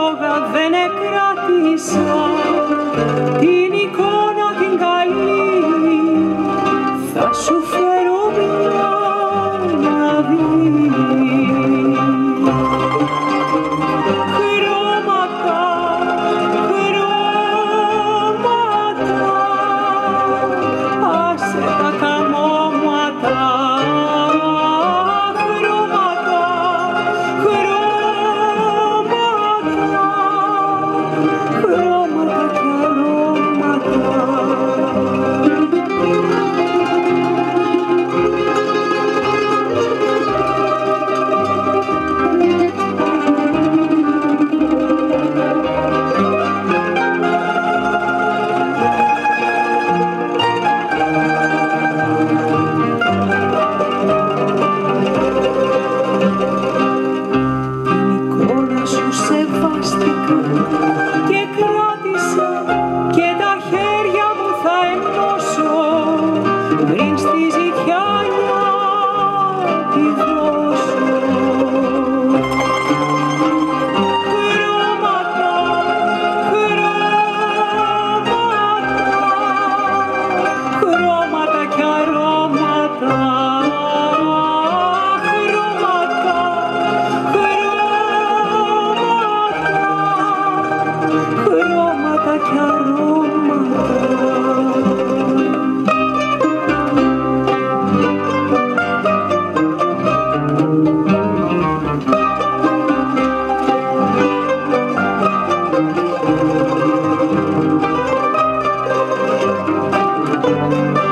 χρώματα κι αρώματα Música